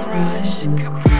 crush,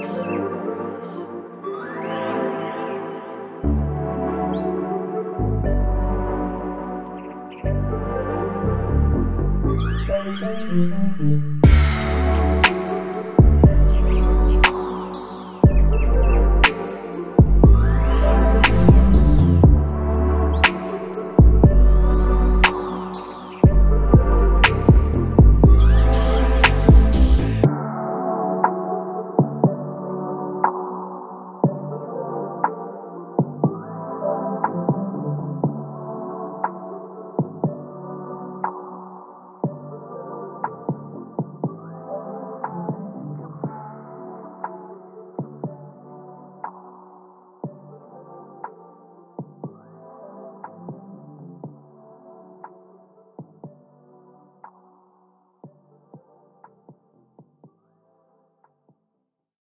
crush.